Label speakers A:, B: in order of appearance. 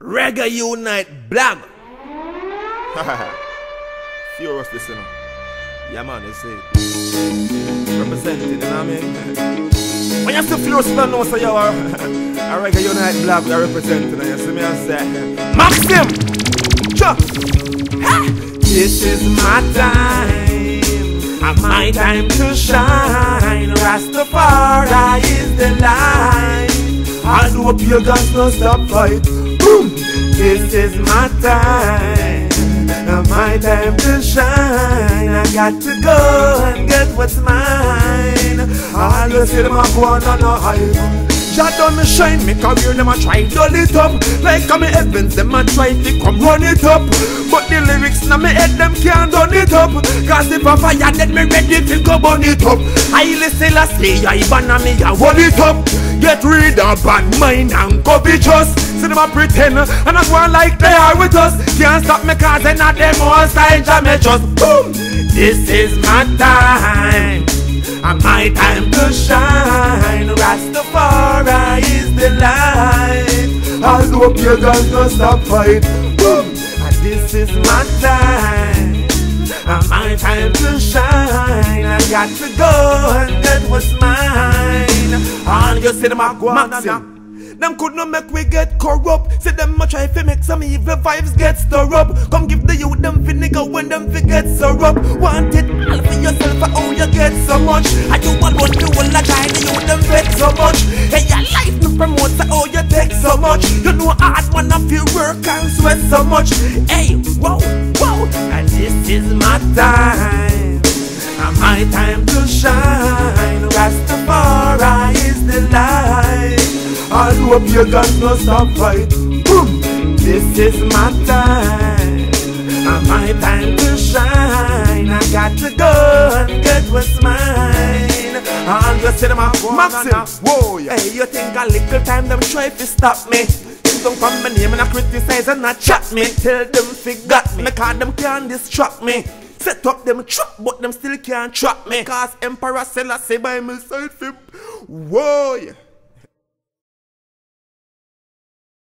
A: Reggae Unite blog.
B: Furious listener.
A: Yeah, man, you see. Representing, you know what I mean?
B: When you see Furious, don't know so you are a Reggae Unite blog you representing. You see me I say, Maxim! Chuck!
A: This is my time. My time to shine. Rastafari is the light. I hope you guys don't stop fight. Boom! This is my time. My time to shine. I got to go and get what's mine. You see them a go on on a Jah done me shine, me career them a try dull it up. Like me heavens, them a try to come run it up. But the lyrics na me head, them can't done it up. Cause if a fire dead, me ready to go burn it up. I listen I say, I banna me, I hold it up. Get rid of bad mind and covetous See them a pretend, and I go on like they are with us. Can't stop me cause they not them all style, Jah me just boom. This is my time and my time to shine I hope you guys don't stop fight Boom! And this is my time And my time to shine I got to go and get what's mine All you see them a go Maxim. Them could not make we get corrupt. Say them a try fi make some evil vibes get stir up. Come give the youth them vinegar when them fi get so up. Want it all for yourself for how you get so much. And you all want you all a try the youth them vex so much. Hey, your life me promote so how you take so much. Know hard man of you work and sweat so much. Hey, whoa, whoa, and this is my time. And my time to shine. Rastafari is the light. I hope you got no stop fight. Boom! This is my time. And my time to shine. I got to go and get what's mine. You see them a go on and
B: Maxim! Whoa, yeah.
A: Hey, you think a little time them try to stop me? Don't come my name and I criticize and I chat me. Tell them forgot me, cause them can't distract me. Set up them trap, but them still can't trap me. Cause Emperor Selassie by my side.
B: Whoa, yeah.